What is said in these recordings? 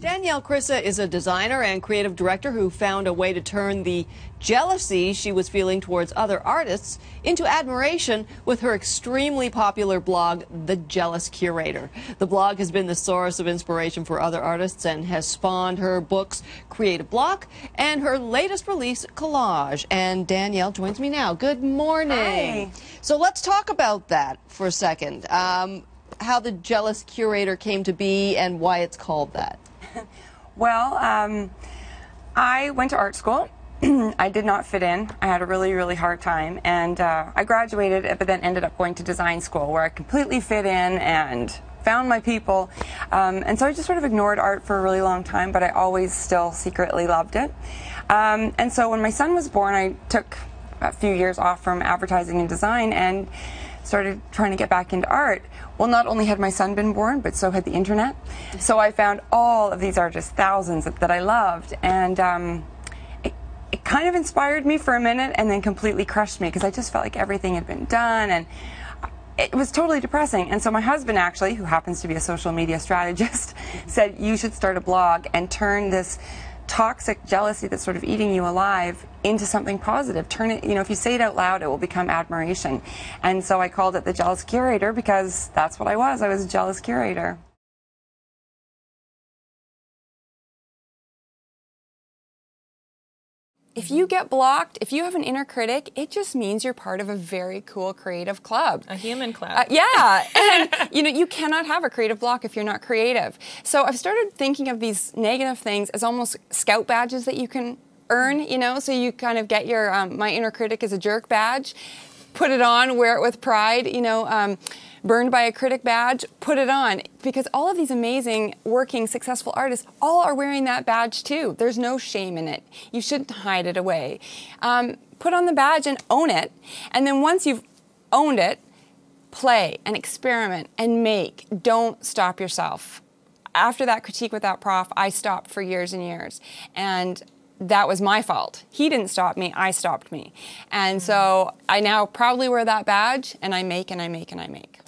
Danielle Krysa is a designer and creative director who found a way to turn the jealousy she was feeling towards other artists into admiration with her extremely popular blog, The Jealous Curator. The blog has been the source of inspiration for other artists and has spawned her books, Creative Block, and her latest release, Collage. And Danielle joins me now. Good morning. Hi. So let's talk about that for a second. Um, how The Jealous Curator came to be and why it's called that. Well, um, I went to art school. I did not fit in. I had a really, really hard time. And uh, I graduated, but then ended up going to design school where I completely fit in and found my people. Um, and so I just sort of ignored art for a really long time, but I always still secretly loved it. Um, and so when my son was born, I took a few years off from advertising and design and started trying to get back into art. Well, not only had my son been born, but so had the internet. So I found all of these artists, thousands that, that I loved, and um, it, it kind of inspired me for a minute and then completely crushed me because I just felt like everything had been done and it was totally depressing. And so my husband actually, who happens to be a social media strategist, said you should start a blog and turn this toxic jealousy that's sort of eating you alive into something positive. Turn it, you know, if you say it out loud, it will become admiration. And so I called it the jealous curator because that's what I was. I was a jealous curator. If you get blocked, if you have an inner critic, it just means you're part of a very cool creative club. A human club. Uh, yeah, and you know you cannot have a creative block if you're not creative. So I've started thinking of these negative things as almost scout badges that you can earn. You know, so you kind of get your um, my inner critic is a jerk badge, put it on, wear it with pride. You know. Um, burned by a critic badge, put it on. Because all of these amazing, working, successful artists all are wearing that badge too. There's no shame in it. You shouldn't hide it away. Um, put on the badge and own it. And then once you've owned it, play and experiment and make. Don't stop yourself. After that critique with that prof, I stopped for years and years. And that was my fault. He didn't stop me, I stopped me. And so I now proudly wear that badge and I make and I make and I make.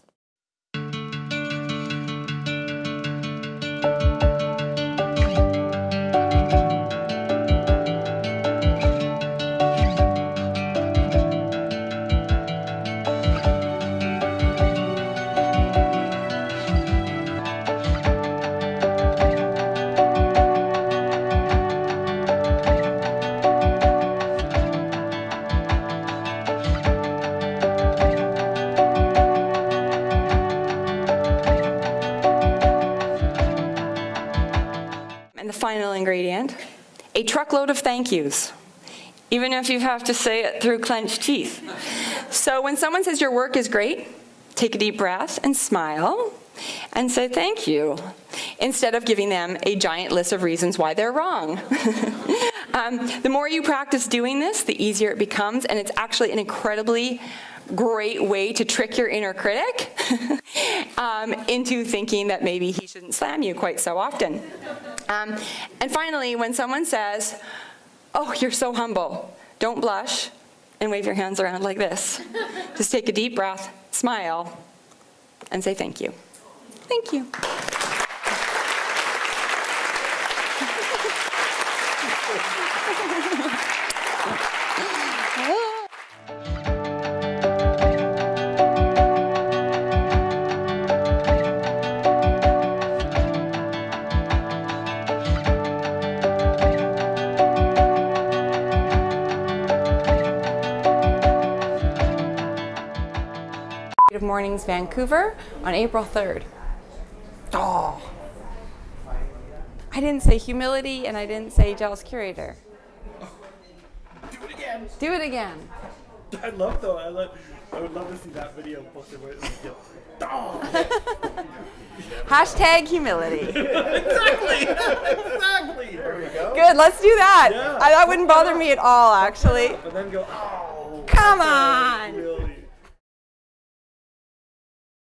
Ingredient a truckload of thank yous, even if you have to say it through clenched teeth. So when someone says your work is great, take a deep breath and smile and say thank you instead of giving them a giant list of reasons why they're wrong. um, the more you practice doing this, the easier it becomes, and it's actually an incredibly great way to trick your inner critic um, into thinking that maybe he shouldn't slam you quite so often. Um, and finally, when someone says, Oh, you're so humble, don't blush and wave your hands around like this. Just take a deep breath, smile, and say thank you. Thank you. Mornings Vancouver on April 3rd. Oh. I didn't say humility and I didn't say jealous curator. Do it again. Do it again. I love though. I love. I would love to see that video posted where it's like, Hashtag humility. exactly, exactly. There we go. Good, let's do that. Yeah. I, that wouldn't bother me at all, actually. But then go, oh. Come on.